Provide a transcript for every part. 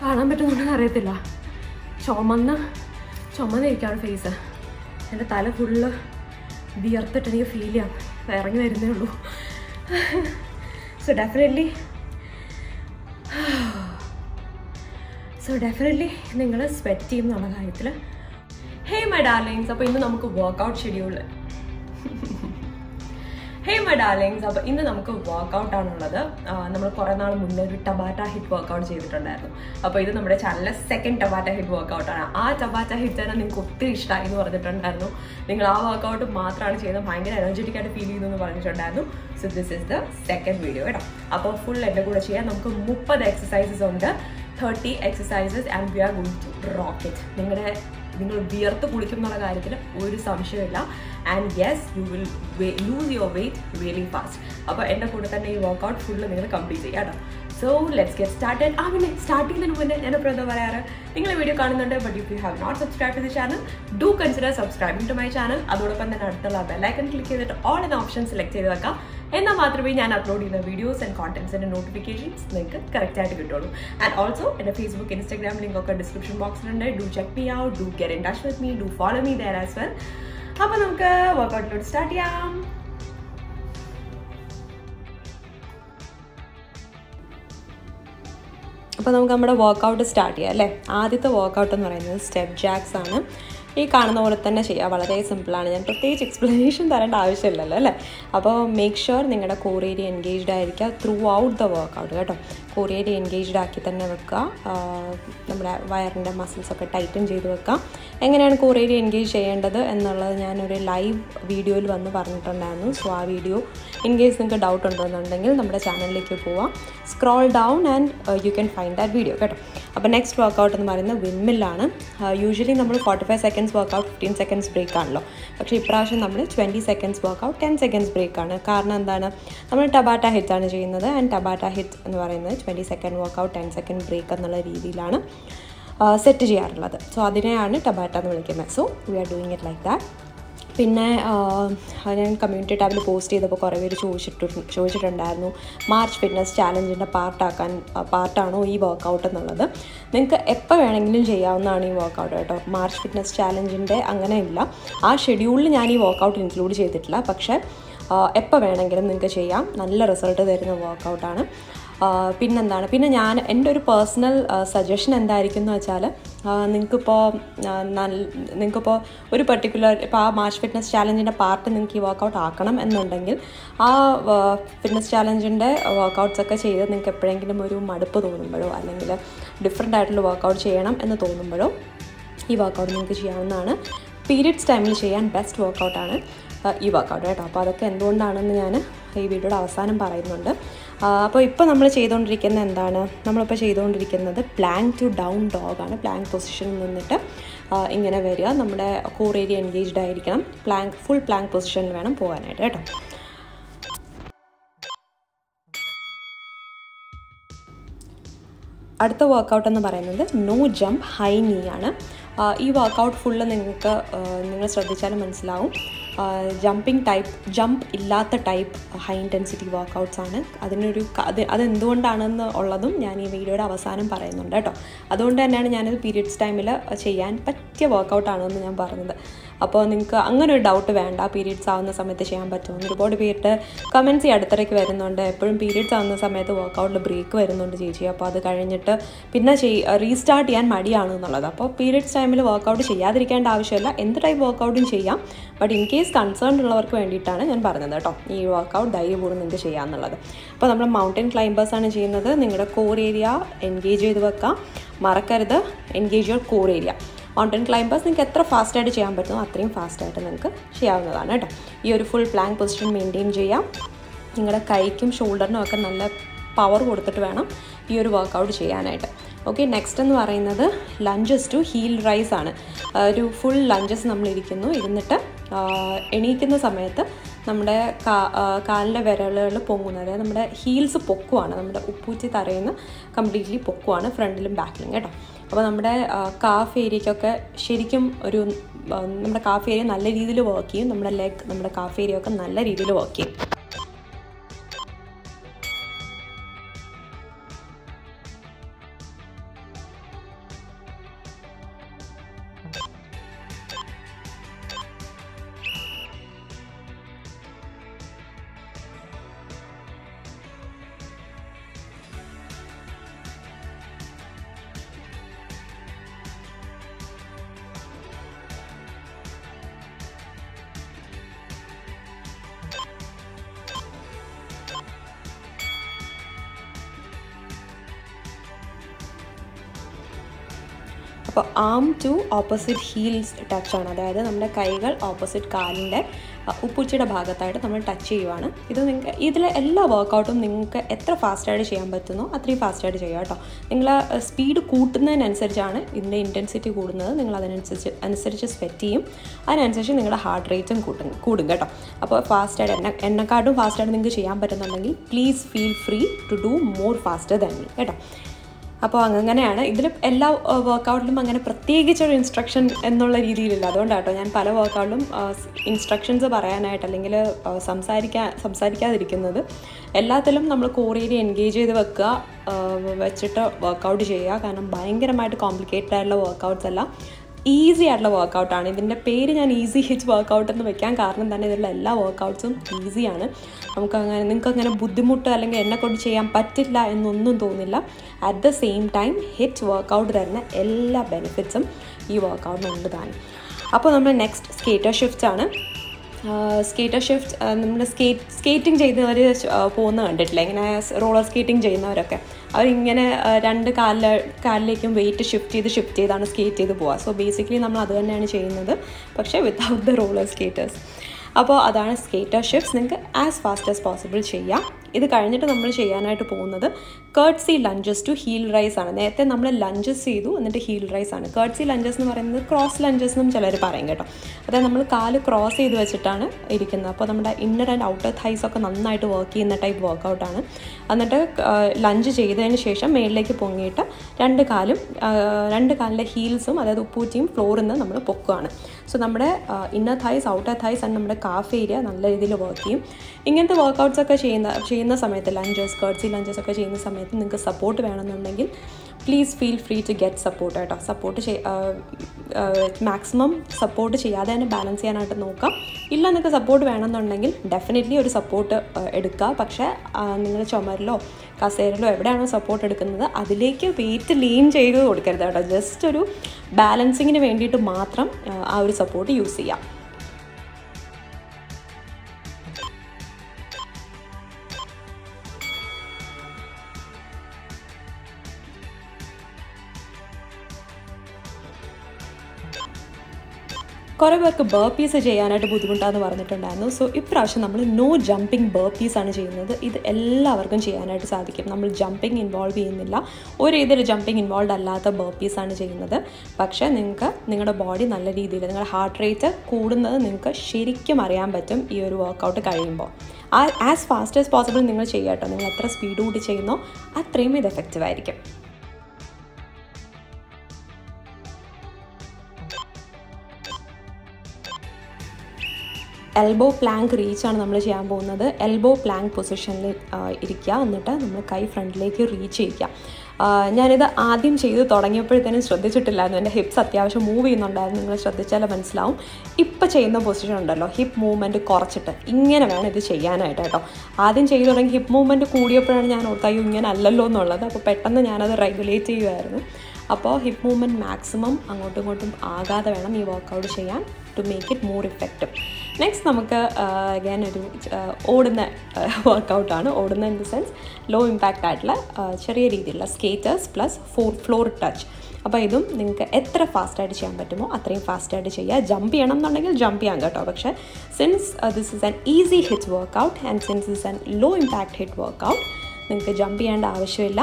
കാണാൻ പറ്റുന്നുണ്ടെന്ന് അറിയത്തില്ല. ചുമന്ന് ചുമന്നിരിക്കുകയാണ് ഫേസ് എന്റെ തല ഫുള്ള് വിയർത്തിട്ട് എനിക്ക് ഫീൽ ചെയ്യാം. ഇറങ്ങി വരുന്നേ ഉള്ളൂ. സോ ഡെഫിനറ്റ്ലി സോ ഡെഫിനറ്റ്ലി നിങ്ങൾ സ്വെറ്റ് ചെയ്യുന്നുള്ള കാര്യത്തിൽ ഹേ മൈ ഡാർലിങ്സ് അപ്പോൾ ഇന്ന് നമുക്ക് workout schedule hey my darlings അപ്പോൾ ഇന്ന് നമുക്ക് വർക്കൗട്ട് ആണുള്ളത്. നമ്മൾ കുറേ നാൾ മുന്നേ ഒരു ടബാറ്റ ഹിറ്റ് വർക്കൗട്ട് ചെയ്തിട്ടുണ്ടായിരുന്നു. അപ്പോൾ ഇത് നമ്മുടെ ചാനലിലെ സെക്കൻഡ് ടബാറ്റ ഹിറ്റ് വർക്കൗട്ടാണ് ആ ടബാറ്റ ഹിറ്റ് തന്നെ നിങ്ങൾക്ക് ഒത്തിരി ഇഷ്ടമായി എന്ന് പറഞ്ഞിട്ടുണ്ടായിരുന്നു. നിങ്ങൾ ആ വർക്കൗട്ട് മാത്രമാണ് ചെയ്യുന്നത്. ഭയങ്കര എനർജറ്റിക് ആയിട്ട് ഫീൽ ചെയ്തു എന്ന് പറഞ്ഞിട്ടുണ്ടായിരുന്നു. So this is the second video കേട്ടോ. അപ്പോൾ ഫുൾ എന്റെ കൂടെ ചെയ്യാൻ നമുക്ക് മുപ്പത് എക്സസൈസസ് ഉണ്ട്. Thirty exercises and we are good to rock it നിങ്ങളുടെ നിങ്ങൾ വിയർത്ത് കുളിക്കും എന്നുള്ള കാര്യത്തിൽ ഒരു സംശയമില്ല and yes you will lose your weight really fast അപ്പോൾ എന്റെ കൂടെ തന്നെ ഈ വർക്കൗട്ട് ഫുള്ള് നിങ്ങൾ കംപ്ലീറ്റ് ചെയ്യുക കേട്ടോ. സോ ലെറ്റ്സ് ഗെറ്റ് സ്റ്റാർട്ട് ആ പിന്നെ സ്റ്റാർട്ടിങ്ങിന് മുന്നേ ഞാൻ എപ്പോഴും എന്താ പറയാറ്? നിങ്ങൾ വീഡിയോ കാണുന്നുണ്ട് but you have not subscribe to the channel do consider subscribing to my channel അതോടൊപ്പം തന്നെ അടുത്തുള്ള ബെല്ലൈക്കൺ ക്ലിക്ക് ചെയ്തിട്ട് ഓൾ എന്ന ഓപ്ഷൻ സെലക്ട് ചെയ്ത് വെക്കാം. എന്നാൽ മാത്രമേ ഞാൻ അപ്ലോഡ് ചെയ്യുന്ന വീഡിയോസ് ആൻഡ് കോntents നോട്ടിഫിക്കേഷൻസ് നിങ്ങൾക്ക് കറക്റ്റ് ആയിട്ട് കിട്ടുള്ളൂ. ആൻഡ് ഓൾസോ എന്റെ ഫേസ്ബുക്ക് ഇൻസ്റ്റാഗ്രാം ലിങ്ക് ഒക്കെ description ബോക്സിലുണ്ട് do check me out do care in touch with me do follow me there as well അപ്പോൾ നമുക്ക് വർക്ക്ഔട്ടിലോട്ട് സ്റ്റാർട്ട് ചെയ്യാം. അപ്പോൾ നമുക്ക് നമ്മുടെ വർക്കൗട്ട് സ്റ്റാർട്ട് ചെയ്യാം അല്ലേ? ആദ്യത്തെ വർക്കൗട്ട് എന്ന് പറയുന്നത് സ്റ്റെപ്പ് ജാക്സ് ആണ്. ഈ കാണുന്ന പോലെ തന്നെ ചെയ്യുക വളരെ സിമ്പിളാണ് ഞാൻ പ്രത്യേകിച്ച് എക്സ്പ്ലനേഷൻ തരേണ്ട ആവശ്യമില്ലല്ലോ അല്ലേ? അപ്പോൾ മേക്ക് ഷുവർ നിങ്ങളുടെ കോർ ഏരിയ എൻഗേജ്ഡ് ആയിരിക്കുക ത്രൂ ഔട്ട് ദ വർക്കൗട്ട് കേട്ടോ. കോറിയർ എൻഗേജ്ഡ് ആക്കി തന്നെ വെക്കുക. നമ്മുടെ വയറിന്റെ മസിൽസൊക്കെ ടൈറ്റൻ ചെയ്ത് വെക്കാം എങ്ങനെയാണ് കോറിയർ എൻഗേജ് ചെയ്യേണ്ടത് എന്നുള്ളത് ഞാനൊരു ലൈവ് വീഡിയോയിൽ വന്ന് പറഞ്ഞിട്ടുണ്ടായിരുന്നു. സോ ആ വീഡിയോ ഇൻ കേസ് നിങ്ങൾക്ക് ഡൗട്ട് ഉണ്ടെന്നുണ്ടെങ്കിൽ നമ്മുടെ ചാനലിലേക്ക് പോവാം. Scroll down and you can find that video കേട്ടോ. അപ്പോൾ നെക്സ്റ്റ് വർക്കൗട്ട് എന്ന് പറയുന്നത് വിമ്മിലാണ് യൂഷ്വലി നമ്മൾ forty five seconds workout fifteen seconds break ആണല്ലോ. പക്ഷേ ഇപ്രാവശ്യം നമ്മൾ twenty seconds workout ten seconds break ആണ്. കാരണം എന്താണ്? നമ്മൾ ടബാറ്റ ഹിറ്റ് ആണ് ചെയ്യുന്നത്. ആൻഡ് ടബാറ്റ ഹിറ്റ് എന്ന് പറയുന്നത് twenty second workout ten second break എന്നുള്ള രീതിയിലാണ് സെറ്റ് ചെയ്യാറുള്ളത്. സോ അതിനെയാണ് ടബാറ്റ എന്ന് വിളിക്കുന്നത്. So we are doing it like that പിന്നെ ഞാൻ കമ്മ്യൂണിറ്റി ടാബിൽ പോസ്റ്റ് ചെയ്തപ്പോൾ കുറേ പേര് ചോദിച്ചിട്ട് ചോദിച്ചിട്ടുണ്ടായിരുന്നു മാർച്ച് ഫിറ്റ്നസ് ചാലഞ്ചിന്റെ പാർട്ടാക്കാൻ പാർട്ടാണോ ഈ വർക്കൗട്ട് എന്നുള്ളത്. നിങ്ങൾക്ക് എപ്പോൾ വേണമെങ്കിലും ചെയ്യാവുന്നതാണ് ഈ വർക്കൗട്ട് കേട്ടോ. മാർച്ച് ഫിറ്റ്നസ് ചാലഞ്ചിന്റെ അങ്ങനെയില്ല ആ ഷെഡ്യൂളിൽ ഞാൻ ഈ വർക്കൗട്ട് ഇൻക്ലൂഡ് ചെയ്തിട്ടില്ല. പക്ഷേ എപ്പോൾ വേണമെങ്കിലും നിങ്ങൾക്ക് ചെയ്യാം. നല്ല റിസൾട്ട് തരുന്ന വർക്കൗട്ടാണ് പിന്നെന്താണ്? പിന്നെ ഞാൻ എന്റെ ഒരു പേഴ്സണൽ സജഷൻ എന്തായിരിക്കും എന്ന് വെച്ചാൽ നിങ്ങൾക്കിപ്പോൾ നിങ്ങൾക്കിപ്പോൾ ഒരു പെർട്ടിക്കുലർ ഇപ്പോൾ ആ മാർച്ച് ഫിറ്റ്നസ് ചാലഞ്ചിന്റെ പാർട്ട് നിങ്ങൾക്ക് ഈ വർക്കൗട്ട് ആക്കണം എന്നുണ്ടെങ്കിൽ ആ ഫിറ്റ്നസ് ചാലഞ്ചിന്റെ വർക്കൗട്ട്സ് ഒക്കെ ചെയ്ത് നിങ്ങൾക്ക് എപ്പോഴെങ്കിലും ഒരു മടുപ്പ് തോന്നുമ്പോഴോ അല്ലെങ്കിൽ ഡിഫറെന്റ് ആയിട്ടുള്ള വർക്കൗട്ട് ചെയ്യണം എന്ന് തോന്നുമ്പോഴോ ഈ വർക്കൗട്ട് നിങ്ങൾക്ക് ചെയ്യാവുന്നതാണ്. പീരീഡ്സ് ടൈമിൽ ചെയ്യാൻ ബെസ്റ്റ് വർക്കൗട്ടാണ് ഈ വർക്കൗട്ട് കേട്ടോ. അപ്പോൾ അതൊക്കെ എന്തുകൊണ്ടാണെന്ന് ഞാൻ ഈ വീഡിയോയുടെ അവസാനം പറയുന്നുണ്ട്. അപ്പോൾ ഇപ്പോൾ നമ്മൾ ചെയ്തുകൊണ്ടിരിക്കുന്നത് എന്താണ്? നമ്മളിപ്പോൾ ചെയ്തുകൊണ്ടിരിക്കുന്നത് പ്ലാങ്ക് ടു ഡൗൺ ഡോഗാണ് പ്ലാങ്ക് പൊസിഷനിൽ നിന്നിട്ട് ഇങ്ങനെ വരിക. നമ്മുടെ കോർ ഏരിയ എൻഗേജ്ഡ് ആയിരിക്കണം. പ്ലാങ്ക് ഫുൾ പ്ലാങ്ക് പൊസിഷനിൽ വേണം പോകാനായിട്ട് കേട്ടോ. അടുത്ത വർക്കൗട്ട് എന്ന് പറയുന്നത് നോ ജമ്പ് ഹൈ നീ ആണ്. ഈ വർക്കൗട്ട് ഫുള്ള് നിങ്ങൾക്ക് നിങ്ങൾ ശ്രദ്ധിച്ചാൽ മനസ്സിലാവും. ജമ്പിങ് ടൈപ്പ് ജമ്പ് ഇല്ലാത്ത ടൈപ്പ് ഹൈ ഇന്റൻസിറ്റി വർക്കൗട്ട്സ് ആണ്. അതിനൊരു അത് അതെന്തുകൊണ്ടാണെന്ന് ഉള്ളതും ഞാൻ ഈ വീഡിയോയുടെ അവസാനം പറയുന്നുണ്ട് കേട്ടോ. അതുകൊണ്ട് തന്നെയാണ് ഞാനത് പീരീഡ്സ് ടൈമിൽ ചെയ്യാൻ പറ്റിയ വർക്കൗട്ടാണെന്ന് ഞാൻ പറഞ്ഞത്. അപ്പോൾ നിങ്ങൾക്ക് അങ്ങനെ ഒരു ഡൗട്ട് വേണ്ട. പീരീഡ്സ് ആവുന്ന സമയത്ത് ചെയ്യാൻ പറ്റുമെന്ന്. ഒരുപാട് പേരിട്ട് കമൻസ് ഈ അടുത്തിടയ്ക്ക് വരുന്നുണ്ട്. എപ്പോഴും പീരീഡ്സ് ആവുന്ന സമയത്ത് വർക്കൗട്ടിൽ ബ്രേക്ക് വരുന്നുണ്ട് ചേച്ചി. അപ്പോൾ അത് കഴിഞ്ഞിട്ട് പിന്നെ ചെയ് റീസ്റ്റാർട്ട് ചെയ്യാൻ മടിയാണ് എന്നുള്ളത്. അപ്പോൾ പീരീഡ്സ് ടൈമിൽ വർക്കൗട്ട് ചെയ്യാതിരിക്കേണ്ട ആവശ്യമില്ല. എന്ത് ടൈപ്പ് വർക്കൗട്ടും ചെയ്യാം. ബട്ട് ഇൻ കേസ് കൺസേൺ ഉള്ളവർക്ക് വേണ്ടിയിട്ടാണ് ഞാൻ പറഞ്ഞത് കേട്ടോ. ഈ വർക്കൗട്ട് ധൈര്യപൂർവം നിങ്ങൾക്ക് ചെയ്യാമെന്നുള്ളത് അപ്പോൾ നമ്മൾ മൗണ്ടൻ ക്ലൈംബേഴ്സാണ് ചെയ്യുന്നത്. നിങ്ങളുടെ കോർ ഏരിയ എൻഗേജ് ചെയ്ത് വെക്കാം. മറക്കരുത്. Engage your core area mountain climbers നിങ്ങൾക്ക് എത്ര ഫാസ്റ്റായിട്ട് ചെയ്യാൻ പറ്റുമോ അത്രയും ഫാസ്റ്റായിട്ട് നിങ്ങൾക്ക് ചെയ്യാവുന്നതാണ് കേട്ടോ. ഈ ഒരു ഫുൾ പ്ലാങ്ക് പൊസിഷൻ മെയിന്റെയിൻ ചെയ്യാം. നിങ്ങളുടെ കൈക്കും ഷോൾഡറിനും ഒക്കെ നല്ല പവർ കൊടുത്തിട്ട് വേണം ഈ ഒരു വർക്കൗട്ട് ചെയ്യാനായിട്ട്. ഓക്കെ നെക്സ്റ്റ് എന്ന് പറയുന്നത് ലഞ്ചസ് ടു ഹീൽ റൈസ് ആണ്. ഒരു ഫുൾ ലഞ്ചസ് നമ്മളിരിക്കുന്നു. ഇരുന്നിട്ട് എണീക്കുന്ന സമയത്ത് നമ്മുടെ കാ കാലിന്റെ വിരലുകൾ പൊങ്ങുന്നത് അതായത് നമ്മുടെ ഹീൽസ് പൊക്കുവാണ്. നമ്മുടെ ഉപ്പൂറ്റി തറയുന്ന കംപ്ലീറ്റ്ലി പൊക്കുവാണ് ഫ്രണ്ടിലും ബാക്കിലും കേട്ടോ. അപ്പോൾ നമ്മുടെ കാഫ് ഏരിയയ്ക്കൊക്കെ ശരിക്കും ഒരു നമ്മുടെ കാഫ് ഏരിയ നല്ല രീതിയിൽ വർക്ക് ചെയ്യും. നമ്മുടെ ലെഗ് നമ്മുടെ കാഫ് ഏരിയ ഒക്കെ നല്ല രീതിയിൽ വർക്ക് ചെയ്യും. അപ്പോൾ ആം ടു ഓപ്പോസിറ്റ് ഹീൽസ് ടച്ചാണ് അതായത് നമ്മുടെ കൈകൾ ഓപ്പോസിറ്റ് കാലിന്റെ ഉപ്പുച്ചിയുടെ ഭാഗത്തായിട്ട് നമ്മൾ ടച്ച് ചെയ്യുവാണ്. ഇത് നിങ്ങൾക്ക് ഇതിലെ എല്ലാ വർക്കൗട്ടും നിങ്ങൾക്ക് എത്ര ഫാസ്റ്റായിട്ട് ചെയ്യാൻ പറ്റുന്നോ അത്രയും ഫാസ്റ്റായിട്ട് ചെയ്യുക കേട്ടോ. നിങ്ങൾ സ്പീഡ് കൂട്ടുന്നതിനനുസരിച്ചാണ് ഇതിന്റെ ഇന്റൻസിറ്റി കൂടുന്നത്. നിങ്ങൾ അതിനനുസരിച്ച് അനുസരിച്ച് സ്വെറ്റ് ചെയ്യും. അതിനനുസരിച്ച് നിങ്ങളുടെ ഹാർട്ട് റേറ്റും കൂട്ടും കൂടും കേട്ടോ. അപ്പോൾ ഫാസ്റ്റായിട്ട് എന്നെ എന്നെക്കാട്ടും ഫാസ്റ്റായിട്ട് നിങ്ങൾക്ക് ചെയ്യാൻ പറ്റുന്നുണ്ടെങ്കിൽ please feel free to do more faster than me കേട്ടോ. അപ്പോൾ അങ്ങനെയാണ്. ഇതിൽ എല്ലാ വർക്കൗട്ടിലും അങ്ങനെ പ്രത്യേകിച്ചൊരു ഇൻസ്ട്രക്ഷൻ എന്നുള്ള രീതിയിലില്ല. അതുകൊണ്ടാട്ടോ ഞാൻ പല വർക്കൗട്ടിലും ഇൻസ്ട്രക്ഷൻസ് പറയാനായിട്ട് അല്ലെങ്കിൽ സംസാരിക്കാൻ സംസാരിക്കാതിരിക്കുന്നത്. എല്ലാത്തിലും നമ്മൾ കോറിയിൽ എൻഗേജ് ചെയ്ത് വെക്കുക വെച്ചിട്ട് വർക്കൗട്ട് ചെയ്യുക. കാരണം ഭയങ്കരമായിട്ട് കോംപ്ലിക്കേറ്റഡ് ആയിട്ടുള്ള വർക്കൗട്ട്സ് എല്ലാം ഈസി ആയിട്ടുള്ള വർക്കൗട്ടാണ് ഇതിന്റെ പേര് ഞാൻ ഈസി ഹിറ്റ് വർക്കൗട്ട് എന്ന് വെക്കാൻ കാരണം തന്നെ ഇതിലുള്ള എല്ലാ വർക്കൗട്ട്സും ഈസിയാണ് നമുക്ക് അങ്ങനെ നിങ്ങൾക്ക് അങ്ങനെ ബുദ്ധിമുട്ട് അല്ലെങ്കിൽ എന്നെ കൊണ്ട് ചെയ്യാൻ പറ്റില്ല എന്നൊന്നും തോന്നില്ല. At the same time HIIT workout തരുന്ന എല്ലാ ബെനിഫിറ്റ്സും ഈ വർക്കൗട്ടിനുണ്ട് താനും അപ്പോൾ നമ്മൾ നെക്സ്റ്റ് സ്കേറ്റർ ഷിഫ്റ്റ് ആണ്. സ്കേറ്റർ ഷിഫ്റ്റ് നമ്മൾ സ്കേറ്റ് സ്കേറ്റിംഗ് ചെയ്തവർ പോകുന്ന കണ്ടിട്ടില്ല? ഇങ്ങനെ റോളർ സ്കേറ്റിംഗ് ചെയ്യുന്നവരൊക്കെ. അവരിങ്ങനെ രണ്ട് കാലിൽ കാലിലേക്കും വെയിറ്റ് ഷിഫ്റ്റ് ചെയ്ത് ഷിഫ്റ്റ് ചെയ്താണ് സ്കേറ്റ് ചെയ്ത് പോവുക സോ ബേസിക്കലി നമ്മൾ അത് തന്നെയാണ് ചെയ്യുന്നത്. പക്ഷേ വിത്തൗട്ട് ദ റോളർ സ്കേറ്റേഴ്സ് അപ്പോൾ അതാണ് സ്കേറ്റർ ഷിഫ്റ്റ്സ്. നിങ്ങൾക്ക് ആസ് ഫാസ്റ്റ് ആസ് പോസിബിൾ ചെയ്യാം. ഇത് കഴിഞ്ഞിട്ട് നമ്മൾ ചെയ്യാനായിട്ട് പോകുന്നത് curtsy lunges to heel raise ആണ്. നേരത്തെ നമ്മൾ ലഞ്ചസ് ചെയ്തു എന്നിട്ട് ഹീൽ റൈസ് ആണ്. കേർട്സി ലഞ്ചസ് എന്ന് പറയുന്നത് ക്രോസ് ലഞ്ചസ് എന്നും ചിലർ പറയും കേട്ടോ. അതായത് നമ്മൾ കാൽ ക്രോസ് ചെയ്ത് വെച്ചിട്ടാണ് ഇരിക്കുന്നത്. അപ്പോൾ നമ്മുടെ ഇന്നർ ആൻഡ് ഔട്ടർ തൈസ് ഒക്കെ നന്നായിട്ട് വർക്ക് ചെയ്യുന്ന ടൈപ്പ് വർക്കൗട്ടാണ് എന്നിട്ട് ലഞ്ച് ചെയ്തതിന് ശേഷം മേളിലേക്ക് പൊങ്ങിയിട്ട് രണ്ട് കാലും രണ്ട് കാലിന്റെ ഹീൽസും അതായത് ഉപ്പൂറ്റിയും ഫ്ലോറിൽ നിന്ന് നമ്മൾ പൊക്കുകയാണ് സോ നമ്മുടെ inner thighs outer thighs and നമ്മുടെ കാഫ് ഏരിയ നല്ല രീതിയിൽ വർക്ക് ചെയ്യും. ഇങ്ങനത്തെ വർക്കൗട്ട്സ് ഒക്കെ ചെയ്യുന്ന ചെയ്യുന്ന സമയത്ത് ലഞ്ചസ് കേർട്സി ലഞ്ചസ് ഒക്കെ ചെയ്യുന്ന സമയത്ത് നിങ്ങൾക്ക് സപ്പോർട്ട് വേണമെന്നുണ്ടെങ്കിൽ please feel free to get support കേട്ടോ. സപ്പോർട്ട് മാക്സിമം സപ്പോർട്ട് ചെയ്യാതെ തന്നെ ബാലൻസ് ചെയ്യാനായിട്ട് നോക്കാം. ഇല്ല നിങ്ങൾക്ക് സപ്പോർട്ട് വേണമെന്നുണ്ടെങ്കിൽ ഡെഫിനറ്റ്ലി ഒരു സപ്പോർട്ട് എടുക്കുക പക്ഷേ നിങ്ങൾ ചുമരിലോ കസേരയിലോ എവിടെയാണോ സപ്പോർട്ട് എടുക്കുന്നത് അതിലേക്ക് വെയിറ്റ് ലീൻ ചെയ്ത് കൊടുക്കരുത് കേട്ടോ. ജസ്റ്റ് ഒരു ബാലൻസിങ്ങിന് വേണ്ടിയിട്ട് മാത്രം ആ ഒരു സപ്പോർട്ട് യൂസ് ചെയ്യാം. കുറേ പേർക്ക് ബർപ്പീസ് ചെയ്യാനായിട്ട് ബുദ്ധിമുട്ടാന്ന് പറഞ്ഞിട്ടുണ്ടായിരുന്നു. സോ ഇപ്രാവശ്യം നമ്മൾ നോ ജമ്പിങ് ബർപ്പീസ് ആണ് ചെയ്യുന്നത്. ഇത് എല്ലാവർക്കും ചെയ്യാനായിട്ട് സാധിക്കും. നമ്മൾ ജമ്പിങ് ഇൻവോൾവ് ചെയ്യുന്നില്ല. ഒരു രീതിയിൽ ജമ്പിങ് ഇൻവോൾവ് അല്ലാത്ത ബർപ്പീസ് ആണ് ചെയ്യുന്നത്. പക്ഷേ നിങ്ങൾക്ക് നിങ്ങളുടെ ബോഡി നല്ല രീതിയിൽ നിങ്ങളുടെ ഹാർട്ട് റേറ്റ് കൂടുന്നത് നിങ്ങൾക്ക് ശരിക്കും അറിയാൻ പറ്റും ഈ ഒരു വർക്കൗട്ട് കഴിയുമ്പോൾ. ആസ് ഫാസ്റ്റ് ആസ് പോസിബിൾ നിങ്ങൾ ചെയ്യാട്ടോ. നിങ്ങൾ എത്ര സ്പീഡ് കൂടി ചെയ്യുന്നോ അത്രയും ഇത് എഫക്റ്റീവ് ആയിരിക്കും. എൽബോ പ്ലാങ്ക് റീച്ചാണ് നമ്മൾ ചെയ്യാൻ പോകുന്നത്. എൽബോ പ്ലാങ്ക് പൊസിഷനിൽ ഇരിക്കുക. എന്നിട്ട് നമ്മൾ കൈ ഫ്രണ്ടിലേക്ക് റീച്ച് ചെയ്യിക്കുക. ഞാനിത് ആദ്യം ചെയ്ത് തുടങ്ങിയപ്പോഴത്തേനും ശ്രദ്ധിച്ചിട്ടില്ലായിരുന്നു. എന്റെ ഹിപ്സ് അത്യാവശ്യം മൂവ് ചെയ്യുന്നുണ്ടായിരുന്നു. നിങ്ങൾ ശ്രദ്ധിച്ചാൽ മനസ്സിലാവും. ഇപ്പോൾ ചെയ്യുന്ന പൊസിഷൻ ഉണ്ടല്ലോ. ഹിപ്പ് മൂവ്മെന്റ് കുറച്ചിട്ട് ഇങ്ങനെ വേണം ഇത് ചെയ്യാനായിട്ട് കേട്ടോ. ആദ്യം ചെയ്തു തുടങ്ങി ഹിപ്പ് മൂവ്മെന്റ് കൂടിയപ്പോഴാണ് ഞാൻ ഓർത്തായോ ഇങ്ങനെ അല്ലല്ലോ എന്നുള്ളത്. അപ്പോൾ പെട്ടെന്ന് ഞാനത് റെഗുലേറ്റ് ചെയ്യുമായിരുന്നു അപ്പോൾ ഹിപ്പ് മൂവ്മെന്റ് മാക്സിമം അങ്ങോട്ടും ഇങ്ങോട്ടും ആകാതെ വേണം ഈ വർക്കൗട്ട് ചെയ്യാൻ to make it more effective next നമുക്ക് അഗൈൻ ഒരു ഓടുന്ന വർക്കൗട്ടാണ് ഓടുന്ന in the sense low impact ആയിട്ടുള്ള ചെറിയ രീതിയിലുള്ള skaters plus four floor touch അപ്പോൾ ഇതും നിങ്ങൾക്ക് എത്ര ഫാസ്റ്റായിട്ട് ചെയ്യാൻ പറ്റുമോ അത്രയും ഫാസ്റ്റായിട്ട് ചെയ്യുക ജമ്പ് ചെയ്യണം എന്നുണ്ടെങ്കിൽ ജമ്പ് ചെയ്യാം കേട്ടോ. പക്ഷേ since this is an easy HIIT workout and since is an low impact HIIT workout നിങ്ങൾക്ക് ജമ്പ് ചെയ്യേണ്ട ആവശ്യമില്ല.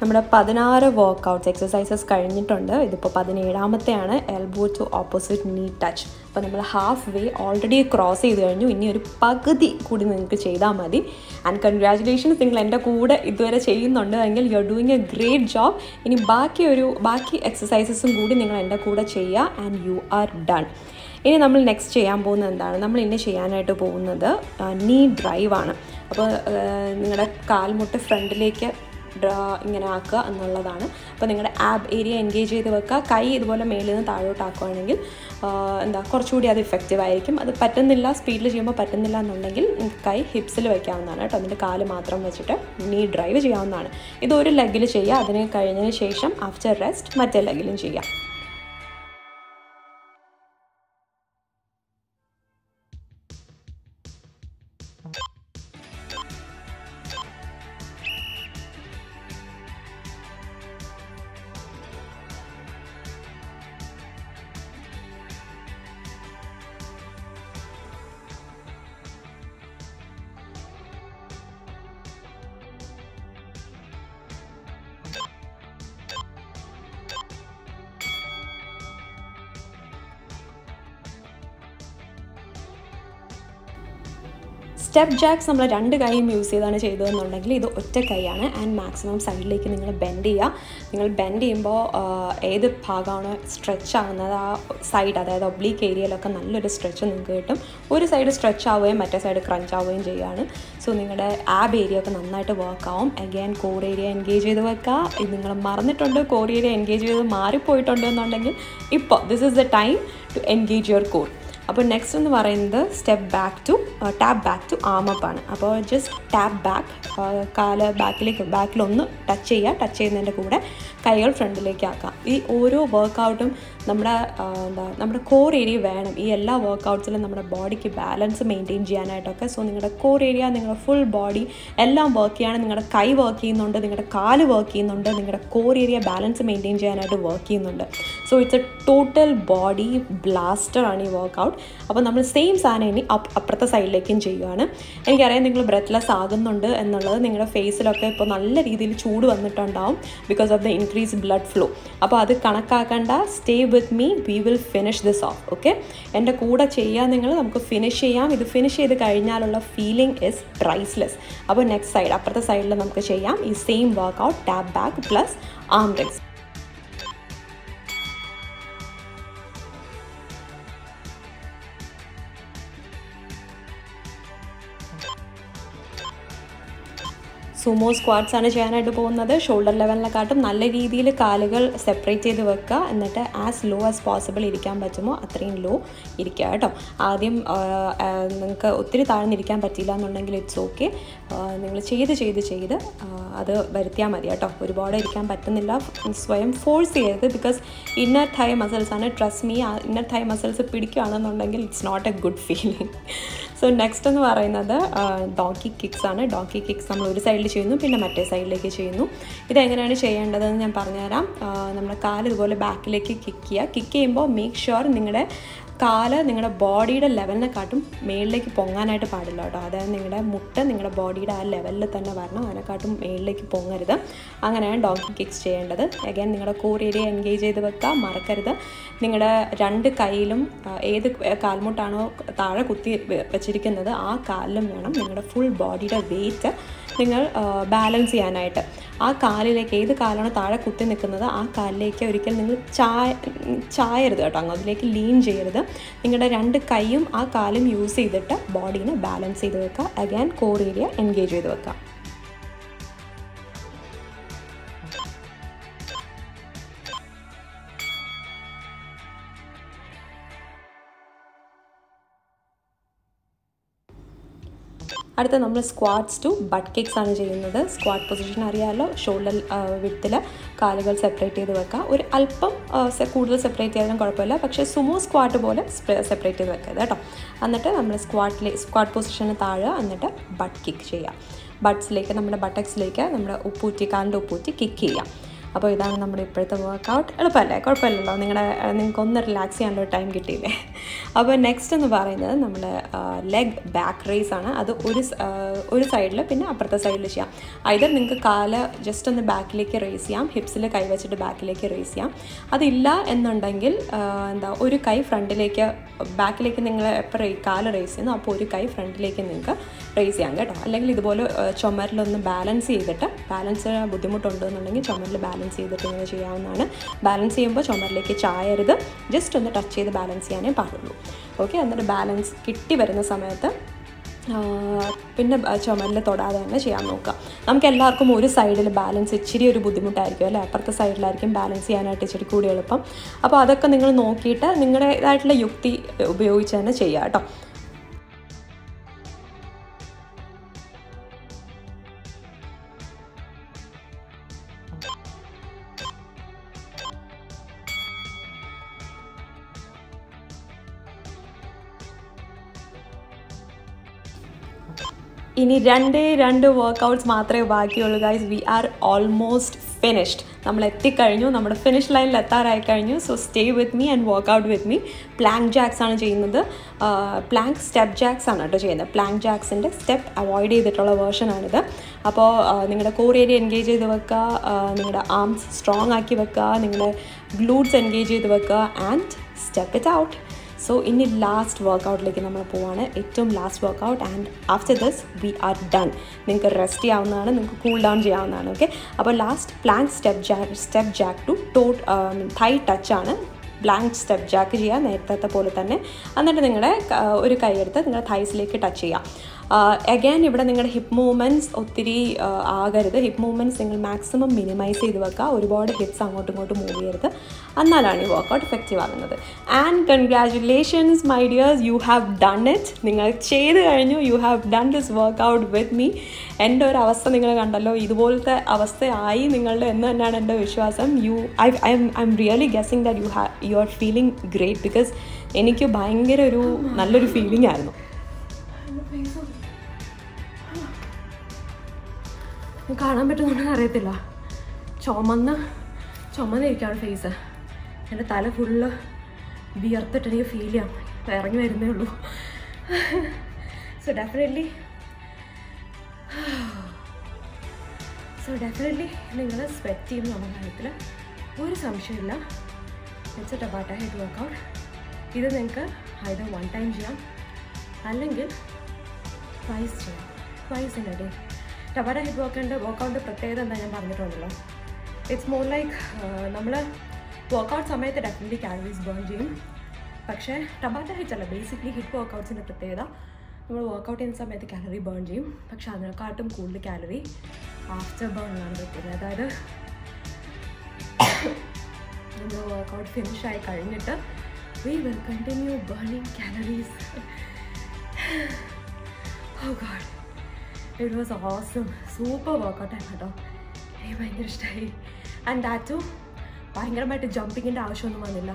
നമ്മുടെ പതിനാറ് വർക്കൗട്ട്സ് എക്സസൈസസ് കഴിഞ്ഞിട്ടുണ്ട്. ഇതിപ്പോൾ പതിനേഴാമത്തെയാണ്. Elbow to opposite knee touch അപ്പോൾ നമ്മൾ ഹാഫ് വേ ഓൾറെഡി ക്രോസ് ചെയ്ത് കഴിഞ്ഞു. ഇനി ഒരു പകുതി കൂടി നിങ്ങൾക്ക് ചെയ്താൽ മതി. ആൻഡ് കൺഗ്രാചുലേഷൻസ് നിങ്ങൾ എന്റെ കൂടെ ഇതുവരെ ചെയ്യുന്നുണ്ട് എങ്കിൽ you are doing a great job ഇനി ബാക്കി ഒരു ബാക്കി എക്സസൈസസും കൂടി നിങ്ങൾ എന്റെ കൂടെ ചെയ്യുക ആൻഡ് യു ആർ ഡൺ ഇനി നമ്മൾ നെക്സ്റ്റ് ചെയ്യാൻ പോകുന്നത് എന്താണ്? നമ്മൾ ഇനി ചെയ്യാനായിട്ട് പോകുന്നത് നീ ഡ്രൈവാണ് അപ്പോൾ നിങ്ങളുടെ കാൽമുട്ട് ഫ്രണ്ടിലേക്ക് ഡ്രാ ഇങ്ങനെ ആക്കുക എന്നുള്ളതാണ്. അപ്പോൾ നിങ്ങളുടെ ആബ് ഏരിയ എൻഗേജ് ചെയ്ത് വെക്കുക. കൈ ഇതുപോലെ മേളിൽ നിന്ന് താഴോട്ട് ആക്കുകയാണെങ്കിൽ എന്താ കുറച്ചുകൂടി അത് ഇഫക്റ്റീവ് ആയിരിക്കും. അത് പറ്റുന്നില്ല സ്പീഡിൽ ചെയ്യുമ്പോൾ പറ്റുന്നില്ല എന്നുണ്ടെങ്കിൽ കൈ ഹിപ്സിൽ വയ്ക്കാവുന്നതാണ് കേട്ടോ. അതിന്റെ കാൽ മാത്രം വെച്ചിട്ട് നീ ഡ്രൈവ് ചെയ്യാവുന്നതാണ്. ഇത് ഒരു ലെഗിൽ ചെയ്യുക. അതിന് കഴിഞ്ഞതിന് ശേഷം ആഫ്റ്റർ റെസ്റ്റ് മറ്റേ ലെഗിലും ചെയ്യാം സ്റ്റെപ്പ് ജാക്സ് നമ്മൾ രണ്ട് കൈയും യൂസ് ചെയ്താണ് ചെയ്തതെന്നുണ്ടെങ്കിൽ ഇത് ഒറ്റ കൈയാണ്. ആൻഡ് മാക്സിമം സൈഡിലേക്ക് നിങ്ങൾ ബെൻഡ് ചെയ്യുക. നിങ്ങൾ ബെൻഡ് ചെയ്യുമ്പോൾ ഏത് ഭാഗമാണ് സ്ട്രെച്ച് ആകുന്നത് ആ സൈഡ് അതായത് ഒബ്ലീക്ക് ഏരിയയിലൊക്കെ നല്ലൊരു സ്ട്രെച്ച് നിങ്ങൾക്ക് കിട്ടും. ഒരു സൈഡ് സ്ട്രെച്ച് ആവുകയും മറ്റേ സൈഡ് ക്രഞ്ച് ആവുകയും ചെയ്യുകയാണ്. സോ നിങ്ങളുടെ ആബ് ഏരിയ ഒക്കെ നന്നായിട്ട് വർക്ക് ആവും. അഗെയിൻ കോർ ഏരിയ എൻഗേജ് ചെയ്ത് വെക്കുക. നിങ്ങൾ മറന്നിട്ടുണ്ട്. കോർ ഏരിയ എൻഗേജ് ചെയ്ത് മാറിപ്പോയിട്ടുണ്ട് എന്നുണ്ടെങ്കിൽ ഇപ്പോൾ this is the time to engage your core അപ്പോൾ നെക്സ്റ്റ് എന്ന് പറയുന്നത് step back to tap back to ആമപ്പാണ് അപ്പോൾ ജസ്റ്റ് ടാപ്പ് ബാക്ക് കാൽ ബാക്കിലേക്ക് ബാക്കിലൊന്ന് ടച്ച് ചെയ്യുക ടച്ച് ചെയ്യുന്നതിന്റെ കൂടെ കൈകൾ ഫ്രണ്ടിലേക്ക് ആക്കാം ഈ ഓരോ വർക്കൗട്ടും നമ്മുടെ എന്താ നമ്മുടെ കോർ ഏരിയ വേണം. ഈ എല്ലാ വർക്കൗട്ട്സിലും നമ്മുടെ ബോഡിക്ക് ബാലൻസ് മെയിന്റെയിൻ ചെയ്യാനായിട്ടൊക്കെ. സോ നിങ്ങളുടെ കോർ ഏരിയ നിങ്ങളുടെ ഫുൾ ബോഡി എല്ലാം വർക്ക് ചെയ്യാണ്. നിങ്ങളുടെ കൈ വർക്ക് ചെയ്യുന്നുണ്ട് നിങ്ങളുടെ കാൽ വർക്ക് ചെയ്യുന്നുണ്ട് നിങ്ങളുടെ കോർ ഏരിയ ബാലൻസ് മെയിന്റെയിൻ ചെയ്യാനായിട്ട് വർക്ക് ചെയ്യുന്നുണ്ട്. So it's a total body blaster ആണ് ഈ വർക്കൗട്ട് അപ്പോൾ നമ്മൾ സെയിം സാധനം ഇനി അപ്പുറത്തെ സൈഡിലേക്കും ചെയ്യുകയാണ് എനിക്കറിയാം നിങ്ങൾ ബ്രെത്ത്ലെസ് ആകുന്നുണ്ട് എന്നുള്ളത് നിങ്ങളുടെ ഫേസിലൊക്കെ ഇപ്പോൾ നല്ല രീതിയിൽ ചൂട് വന്നിട്ടുണ്ടാവും because of the increase blood flow അപ്പോൾ അത് കണക്കാക്കേണ്ട. Stay with me we will finish this off okay എന്റെ കൂടെ ചെയ്യാൻ നിങ്ങൾ നമുക്ക് ഫിനിഷ് ചെയ്യാം. ഇത് ഫിനിഷ് ചെയ്ത് കഴിഞ്ഞാലുള്ള ഫീലിംഗ് ഇസ് പ്രൈസ്ലെസ് അപ്പോൾ നെക്സ്റ്റ് സൈഡ് അപ്പുറത്തെ സൈഡിൽ നമുക്ക് ചെയ്യാം. ഈ same workout tap back plus arm sumo squats ആണ് ചെയ്യാനായിട്ട് പോകുന്നത്. ഷോൾഡർ ലെവലിനെക്കാട്ടും നല്ല രീതിയിൽ കാലുകൾ സെപ്പറേറ്റ് ചെയ്ത് വെക്കുക. എന്നിട്ട് ആസ് ലോ ആസ് പോസിബിൾ ഇരിക്കാൻ പറ്റുമോ അത്രയും ലോ ഇരിക്കുക കേട്ടോ. ആദ്യം നിങ്ങൾക്ക് ഒത്തിരി താഴ്ന്നിരിക്കാൻ പറ്റില്ല എന്നുണ്ടെങ്കിൽ ഇറ്റ്സ് ഓക്കെ നിങ്ങൾ ചെയ്ത് ചെയ്ത് ചെയ്ത് അത് വരുത്തിയാൽ മതി കേട്ടോ. ഒരുപാട് ഇരിക്കാൻ പറ്റുന്നില്ല. സ്വയം ഫോഴ്സ് ചെയ്യരുത് ബിക്കോസ് ഇന്നർ തൈ മസിൽസ് ആണ്. Trust me inner thigh muscles പിടിക്കുകയാണെന്നുണ്ടെങ്കിൽ it's not a good feeling so next എന്ന് പറയുന്നത് ഡോക്കി കിക്സ് ആണ്. ഡോക്കി കിക്സ് നമ്മൾ ഒരു സൈഡിൽ ചെയ്യുന്നു പിന്നെ മറ്റേ സൈഡിലേക്ക് ചെയ്യുന്നു. ഇതെങ്ങനെയാണ് ചെയ്യേണ്ടതെന്ന് ഞാൻ പറഞ്ഞുതരാം. നമ്മുടെ കാൽ ഇതുപോലെ ബാക്കിലേക്ക് കിക്ക് ചെയ്യുക. കിക്ക് ചെയ്യുമ്പോൾ മേക്ക് ഷുവർ നിങ്ങളുടെ കാൽ നിങ്ങളുടെ ബോഡിയുടെ ലെവലിനെ കാട്ടും മേളിലേക്ക് പൊങ്ങാനായിട്ട് പാടില്ല കേട്ടോ. അതായത് നിങ്ങളുടെ മുട്ട നിങ്ങളുടെ ബോഡിയുടെ ആ ലെവലിൽ തന്നെ വരണം. അതിനെക്കാട്ടും മേളിലേക്ക് പൊങ്ങരുത്. അങ്ങനെയാണ് ഡോങ്കി കിക്സ് ചെയ്യേണ്ടത്. അഗൈൻ നിങ്ങളുടെ കോർ ഏരിയ എൻഗേജ് ചെയ്ത് വെക്കുക മറക്കരുത്. നിങ്ങളുടെ രണ്ട് കൈയിലും ഏത് കാൽമുട്ടാണോ താഴെ കുത്തി വെച്ചിരിക്കുന്നത് ആ കാലിലും വേണം നിങ്ങളുടെ ഫുൾ ബോഡിയുടെ വെയിറ്റ് നിങ്ങൾ ബാലൻസ് ചെയ്യാനായിട്ട്. ആ കാലിലേക്ക് ഏത് കാലാണ് താഴെ കുത്തി നിൽക്കുന്നത് ആ കാലിലേക്ക് ഒരിക്കൽ നിങ്ങൾ ചായ ചായരുത് കേട്ടോ. അങ്ങ് അതിലേക്ക് ലീൻ ചെയ്യരുത്. നിങ്ങളുടെ രണ്ട് കൈയും ആ കാലും യൂസ് ചെയ്തിട്ട് ബോഡീനെ ബാലൻസ് ചെയ്ത് വെക്കുക. അഗൈൻ കോർ ഏരിയ എൻഗേജ് ചെയ്ത് വെക്കുക. അടുത്ത നമ്മൾ സ്ക്വാട്സ് ടു ബട്ട് കിക്സ് ആണ് ചെയ്യുന്നത്. സ്ക്വാഡ് പൊസിഷൻ അറിയാമല്ലോ ഷോൾഡർ വിത്തിൽ കാലുകൾ സെപ്പറേറ്റ് ചെയ്ത് വെക്കുക ഒരു അല്പം കൂടുതൽ സെപ്പറേറ്റ് ചെയ്താലും കുഴപ്പമില്ല. പക്ഷേ സുമോ സ്ക്വാട്ട് പോലെ സെപ്പറേറ്റ് ചെയ്ത് വെക്കരുത് കേട്ടോ. എന്നിട്ട് നമ്മൾ സ്ക്വാട്ടിലെ സ്ക്വാഡ് പൊസിഷന് താഴെ എന്നിട്ട് ബട്ട് കിക്ക് ചെയ്യുക ബട്ട്സിലേക്ക് നമ്മുടെ ബട്ടക്സിലേക്ക് നമ്മുടെ ഉപ്പൂറ്റി കാലിന്റെ ഉപ്പൂറ്റി കിക്ക് ചെയ്യാം. അപ്പോൾ ഇതാണ് നമ്മുടെ ഇപ്പോഴത്തെ വർക്കൗട്ട് എളുപ്പമല്ലേ? കുഴപ്പമില്ലല്ലോ. നിങ്ങളുടെ നിങ്ങൾക്ക് ഒന്ന് റിലാക്സ് ചെയ്യാനുള്ള ടൈം കിട്ടിയില്ലേ? അപ്പോൾ നെക്സ്റ്റ് എന്ന് പറയുന്നത് നമ്മുടെ ലെഗ് ബാക്ക് റേസ് ആണ്. അത് ഒരു ഒരു സൈഡിൽ പിന്നെ അപ്പുറത്തെ സൈഡിൽ ചെയ്യാം. ഐതർ നിങ്ങൾക്ക് കാൽ ജസ്റ്റ് ഒന്ന് ബാക്കിലേക്ക് റേസ് ചെയ്യാം. ഹിപ്സിൽ കൈ വെച്ചിട്ട് ബാക്കിലേക്ക് റേസ് ചെയ്യാം. അതില്ല എന്നുണ്ടെങ്കിൽ എന്താ ഒരു കൈ ഫ്രണ്ടിലേക്ക് ബാക്കിലേക്ക് നിങ്ങൾ എപ്പോൾ കാൽ റേസ് ചെയ്യുന്നു അപ്പോൾ ഒരു കൈ ഫ്രണ്ടിലേക്ക് നിങ്ങൾക്ക് റേസ് ചെയ്യാം കേട്ടോ. അല്ലെങ്കിൽ ഇതുപോലെ ചുമരിലൊന്ന് ബാലൻസ് ചെയ്തിട്ട് ബാലൻസ് ബുദ്ധിമുട്ടുണ്ടോ എന്നുണ്ടെങ്കിൽ ചുമരിൽ ബാലൻസ് ചെയ്തിട്ട് ഇങ്ങനെ ചെയ്യാവുന്നതാണ്. ബാലൻസ് ചെയ്യുമ്പോൾ ചുമരിലേക്ക് ചായരുത്. ജസ്റ്റ് ഒന്ന് ടച്ച് ചെയ്ത് ബാലൻസ് ചെയ്യാനേ പാടുള്ളൂ. ഓക്കെ എന്നിട്ട് ബാലൻസ് കിട്ടി വരുന്ന സമയത്ത് പിന്നെ ചുമരിൽ തൊടാതെ തന്നെ ചെയ്യാൻ നോക്കുക. നമുക്ക് എല്ലാവർക്കും ഒരു സൈഡിൽ ബാലൻസ് ഇച്ചിരി ഒരു ബുദ്ധിമുട്ടായിരിക്കും അല്ലേ? അപ്പുറത്തെ സൈഡിലായിരിക്കും ബാലൻസ് ചെയ്യാനായിട്ട് ഇച്ചിരി കൂടി എളുപ്പം. അപ്പോൾ അതൊക്കെ നിങ്ങൾ നോക്കിയിട്ട് നിങ്ങളുടേതായിട്ടുള്ള യുക്തി ഉപയോഗിച്ച് തന്നെ ചെയ്യുക കേട്ടോ. ഇനി രണ്ടേ രണ്ട് വർക്കൗട്ട്സ് മാത്രമേ ബാക്കിയുള്ളൂ guys we are almost finished നമ്മൾ എത്തിക്കഴിഞ്ഞു. നമ്മുടെ ഫിനിഷ് ലൈനിൽ എത്താറായി കഴിഞ്ഞു so stay with me and workout with me plank jacks ആണ് ചെയ്യുന്നത്. പ്ലാങ്ക് സ്റ്റെപ്പ് ജാക്സ് ആണ് കേട്ടോ ചെയ്യുന്നത്. പ്ലാങ്ക് ജാക്സിന്റെ സ്റ്റെപ്പ് അവോയ്ഡ് ചെയ്തിട്ടുള്ള വേർഷനാണിത് അപ്പോൾ നിങ്ങളുടെ കോർ ഏരിയ എൻഗേജ് ചെയ്ത് വെക്കുക നിങ്ങളുടെ ആംസ് സ്ട്രോങ് ആക്കി വെക്കുക നിങ്ങളുടെ ഗ്ലൂട്ട്സ് എൻഗേജ് ചെയ്ത് വെക്കുക and step it out so ഇനി ലാസ്റ്റ് വർക്കൗട്ടിലേക്ക് നമ്മൾ പോവാണ്. ഏറ്റവും last workout and after this we are done നിങ്ങൾക്ക് റെസ്റ്റ് ചെയ്യാവുന്നതാണ് നിങ്ങൾക്ക് കൂൾ ഡൗൺ ചെയ്യാവുന്നതാണ് ഓക്കെ അപ്പോൾ last plank step jack step jack to taught thigh ടച്ചാണ് ബ്ലാങ്ക് സ്റ്റെപ്പ് ജാക്ക് ചെയ്യുക നേരത്തെ പോലെ തന്നെ. എന്നിട്ട് നിങ്ങളുടെ ഒരു കൈയെടുത്ത് നിങ്ങളുടെ തൈസിലേക്ക് ടച്ച് ചെയ്യുക. അഗൈൻ ഇവിടെ നിങ്ങളുടെ ഹിപ്പ് മൂവ്മെന്റ്സ് ഒത്തിരി ആകരുത്. ഹിപ്പ് മൂവ്മെന്റ്സ് നിങ്ങൾ മാക്സിമം മിനിമൈസ് ചെയ്ത് വെക്കുക. ഒരുപാട് ഹിപ്സ് അങ്ങോട്ടും ഇങ്ങോട്ടും മൂവ് ചെയ്യരുത്. എന്നാലാണ് ഈ വർക്കൗട്ട് എഫക്റ്റീവ് ആകുന്നത്. And congratulations my dears you have done it നിങ്ങൾ ചെയ്ത് കഴിഞ്ഞു. You have done this workout with me എന്റെ ഒരു അവസ്ഥ നിങ്ങൾ കണ്ടല്ലോ. ഇതുപോലത്തെ അവസ്ഥയായി നിങ്ങളുടെ എന്ന് തന്നെയാണ് എന്റെ വിശ്വാസം. You I I'm I'm really guessing that you have you are feeling great because എനിക്ക് ഭയങ്കര ഒരു നല്ലൊരു ഫീലിംഗ് ആയിരുന്നു. കാണാൻ പറ്റുന്നുണ്ടെന്ന് അറിയത്തില്ല. ചുമന്ന് ചുമന്നിരിക്കുകയാണ് ഫേസ് എന്റെ തല ഫുള്ള് വിയർത്തിട്ട് എനിക്ക് ഫീൽ ചെയ്യാം. ഇറങ്ങി വരുന്നേ ഉള്ളൂ. സോ ഡെഫിനറ്റ്ലി സോ ഡെഫിനറ്റ്ലി നിങ്ങൾ സ്വെറ്റ് ചെയ്യുന്ന നമ്മുടെ കാര്യത്തിൽ ഒരു സംശയമില്ല it's a Tabata head workout ഇത് നിങ്ങൾക്ക് either വൺ ടൈം ചെയ്യാം അല്ലെങ്കിൽ ട്വൈസ് ചെയ്യാം. Twice in day Tabata hip workout വർക്കൗട്ടിന്റെ പ്രത്യേകത എന്താ ഞാൻ പറഞ്ഞിട്ടുണ്ടല്ലോ? ഇറ്റ്സ് മോർ ലൈക്ക് നമ്മൾ വർക്കൗട്ട് സമയത്ത് ഡെഫിനറ്റ്ലി കാലറീസ് ബേൺ ചെയ്യും. പക്ഷേ ടബാറ്റ ഹിറ്റ് അല്ല ബേസിക്കലി ഹിറ്റ് വർക്കൗട്ട്സിന്റെ പ്രത്യേകത. നമ്മൾ വർക്കൗട്ട് ചെയ്യുന്ന സമയത്ത് കാലറി ബേൺ ചെയ്യും. പക്ഷെ അതിനെക്കാട്ടും കൂടുതൽ കാലറി ആഫ്റ്റർ ബേണിലാണ് പറ്റുന്നത്. അതായത് നമ്മൾ വർക്കൗട്ട് ഫിനിഷ് ആയി കഴിഞ്ഞിട്ട് we will continue burning calories oh god it was awesome super വർക്കൗട്ടായിരുന്നു കേട്ടോ എനിക്ക് ഭയങ്കര ഇഷ്ടമായി ആൻഡ് ദാറ്റു ഭയങ്കരമായിട്ട് ജമ്പിങ്ങിന്റെ ആവശ്യമൊന്നും വന്നില്ല.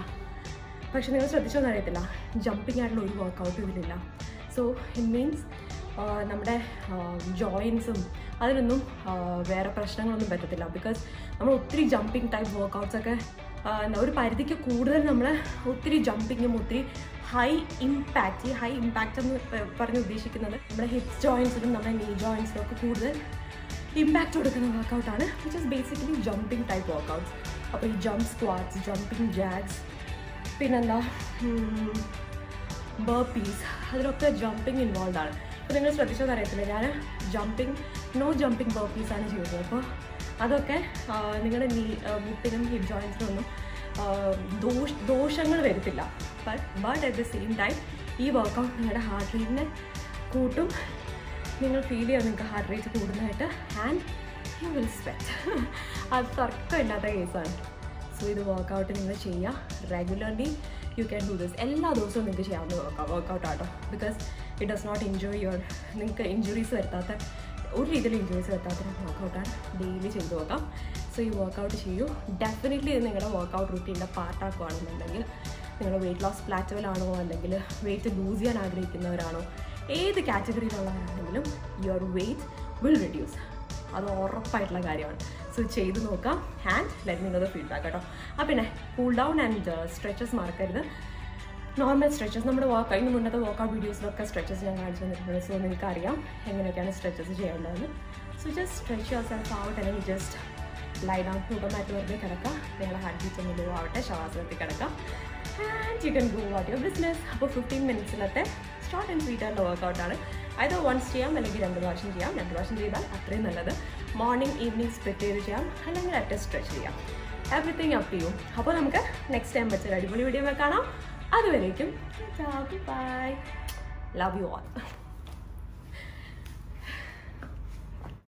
പക്ഷെ നിങ്ങൾ ശ്രദ്ധിച്ചോന്ന് അറിയത്തില്ല. ജമ്പിങ് ആയിട്ടുള്ള ഒരു വർക്കൗട്ടും ഇതിലില്ല സോ ഇറ്റ് മീൻസ് നമ്മുടെ ജോയിൻസും അതിനൊന്നും വേറെ പ്രശ്നങ്ങളൊന്നും പറ്റത്തില്ല. ബിക്കോസ് നമ്മൾ ഒത്തിരി ജമ്പിങ് ടൈപ്പ് വർക്കൗട്ട്സ് ഒക്കെ ആ, എന്താ ഒരു പരിധിക്ക് കൂടുതൽ നമ്മൾ ഒത്തിരി ജമ്പിങ്ങും ഒത്തിരി ഹൈ ഇമ്പാക്റ്റ് ഈ ഹൈ ഇമ്പാക്റ്റ് എന്ന് പറഞ്ഞ് ഉദ്ദേശിക്കുന്നത് നമ്മുടെ ഹിപ്സ് ജോയിൻസിലും നമ്മുടെ നീ ജോയിൻസിലും ഒക്കെ കൂടുതൽ ഇമ്പാക്റ്റ് കൊടുക്കുന്ന വർക്കൗട്ടാണ് which is basically jumping type workouts അപ്പോൾ ഈ ജംപ് സ്ക്വാഡ്സ് ജമ്പിങ് ജാഗ്സ് പിന്നെന്താ ബർപ്പീസ് അതിലൊക്കെ ജമ്പിങ് ഇൻവോൾവ് ആണ്. അപ്പോൾ നിങ്ങൾ ശ്രദ്ധിച്ചതെന്ന് അറിയത്തില്ല ഞാൻ ജമ്പിങ് നോ ജമ്പിങ് ബർപ്പീസാണ് ചെയ്തത് അപ്പോൾ അതൊക്കെ നിങ്ങളുടെ നീ മുട്ടിനും ഹിപ്പ് ജോയിൻസിനൊന്നും ദോഷ ദോഷങ്ങൾ വരത്തില്ല. But but at the same time ഈ വർക്കൗട്ട് നിങ്ങളുടെ ഹാർട്ട് റേറ്റിനെ കൂട്ടും. നിങ്ങൾ ഫീൽ ചെയ്യാം നിങ്ങൾക്ക് ഹാർട്ട് റേറ്റ് കൂടുന്നതായിട്ട്. ആൻഡ് യു വിൽ സ്വെറ്റ് അത് തർക്കമില്ലാത്ത കേസാണ് സോ ഇത് വർക്കൗട്ട് നിങ്ങൾ ചെയ്യുക regularly you can do this എല്ലാ ദിവസവും നിങ്ങൾക്ക് ചെയ്യാവുന്ന വർക്കൗ വർക്കൗട്ട് ആട്ടോ. Because it does not enjoy your നിങ്ങൾക്ക് ഇഞ്ചുറീസ് വരുത്താത്ത ഒരു രീതിയിൽ ഇഞ്ചുറീസ് വർക്കൗട്ട് വർക്കൗട്ടാണ് ഡെയിലി ചെയ്ത് നോക്കാം. സോ ഈ വർക്കൗട്ട് ചെയ്യൂ. ഡെഫിനറ്റ്ലി ഇത് നിങ്ങളുടെ വർക്കൗട്ട് റുട്ടീന്റെ പാർട്ടാക്കുകയാണെന്നുണ്ടെങ്കിൽ നിങ്ങൾ വെയിറ്റ് ലോസ് പ്ലാറ്റോയിലാണോ അല്ലെങ്കിൽ വെയിറ്റ് ലൂസ് ചെയ്യാൻ ആഗ്രഹിക്കുന്നവരാണോ ഏത് കാറ്റഗറിയിലുള്ളവരാണെങ്കിലും യുവർ വെയിറ്റ് വിൽ റിഡ്യൂസ് അത് ഉറപ്പായിട്ടുള്ള കാര്യമാണ്. സോ ചെയ്ത് നോക്കാം. ആൻഡ് ലെറ്റ് നിങ്ങളുടെ ഫീഡ്ബാക്ക് കേട്ടോ. ആ പിന്നെ കൂൾ ഡൗൺ ആൻഡ് സ്ട്രെച്ചസ് മറക്കരുത്. നോർമൽ സ്ട്രെച്ചസ് നമ്മുടെ വർക്ക് അതിന് മുന്നത്തെ വർക്കൗട്ട് വീഡിയോസിലൊക്കെ സ്ട്രെച്ചസ് ഞാൻ കാണിച്ചു തന്നിട്ടുണ്ട്. സോ നിങ്ങൾക്ക് അറിയാം എങ്ങനെയൊക്കെയാണ് സ്ട്രെച്ചസ് ചെയ്യേണ്ടതെന്ന് so just stretch yourself out അല്ലെങ്കിൽ ജസ്റ്റ് ലൈ ഡൗൺ സുഖമായിട്ട് വെറുതെ കിടക്കുക. നിങ്ങളെ ഹാർട്ട് ബീറ്റ് ഒന്ന് ലോ ആവട്ടെ. ശ്വാസത്തിൽ കിടക്കാം and you can go what your business അപ്പോൾ ഫിഫ്റ്റീൻ മിനിറ്റ്സിലത്തെ ഷോർട്ട് ആൻഡ് സ്വീറ്റ് ആൻഡ് വർക്കൗട്ടാണ് അത് വൺസ് ചെയ്യാം അല്ലെങ്കിൽ രണ്ട് പ്രാവശ്യം ചെയ്യാം. രണ്ട് പ്രാവശ്യം ചെയ്താൽ അത്രയും നല്ലത്. മോർണിംഗ് ഈവനിങ് സ്പ്ലിറ്റ് ചെയ്ത് ചെയ്യാം. അല്ലെങ്കിൽ അറ്റ സ്ട്രെച്ച് ചെയ്യാം. എവറിത്തിങ് അപ്പ് ചെയ്യും അപ്പോൾ നമുക്ക് നെക്സ്റ്റ് ടൈം വെച്ചൊരു അടിപൊളി വീഡിയോ കാണാം. അതുവരേക്കും. Bye love you all